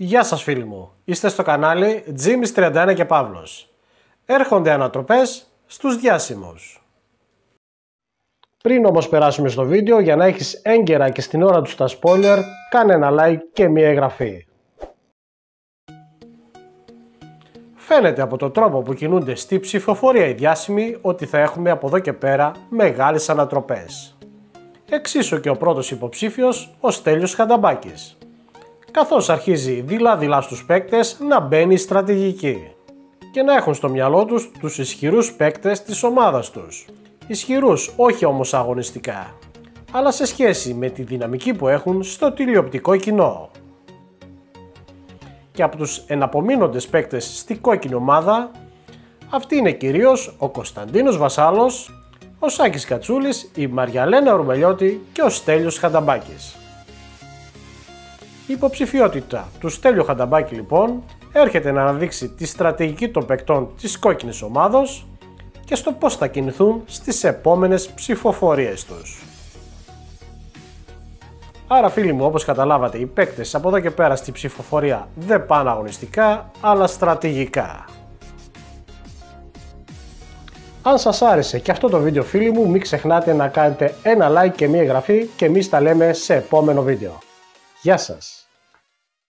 Γεια σας φίλοι μου, είστε στο κανάλι Jimmy's31 και Παύλος. Έρχονται ανατροπές στους διάσημους. Πριν όμως περάσουμε στο βίντεο, για να έχεις έγκαιρα και στην ώρα τους στα spoiler, κάνε ένα like και μία εγγραφή. Φαίνεται από τον τρόπο που κινούνται στη ψηφοφορία οι διάσημοι ότι θα έχουμε από εδώ και πέρα μεγάλες ανατροπές. Εξίσου και ο πρώτος υποψήφιος, ο Στέλιος Χανταμπάκης καθώς αρχίζει δειλά-δειλά στους παίκτες να μπαίνει στρατηγική και να έχουν στο μυαλό τους τους ισχυρούς παίκτες της ομάδας τους. Ισχυρούς όχι όμως αγωνιστικά, αλλά σε σχέση με τη δυναμική που έχουν στο τηλεοπτικό κοινό. Και από τους εναπομείνοντες παίκτες στη κόκκινη ομάδα, αυτοί είναι κυρίως ο Κωνσταντίνος Βασάλος, ο Σάκης Κατσούλης, η Μαριαλένα Ρουμελιώτη και ο Στέλιος Χανταμπάκης. Η υποψηφιότητα του Στέλιο Χανταμπάκη λοιπόν έρχεται να αναδείξει τη στρατηγική των παικτών της κόκκινης ομάδος και στο πώς θα κινηθούν στις επόμενες ψηφοφορίες τους. Άρα φίλοι μου όπως καταλάβατε οι παίκτες από εδώ και πέρα στη ψηφοφορία δεν πάνε αγωνιστικά αλλά στρατηγικά. Αν σας άρεσε και αυτό το βίντεο φίλοι μου μην ξεχνάτε να κάνετε ένα like και μία εγγραφή και εμείς τα λέμε σε επόμενο βίντεο. Γεια σας!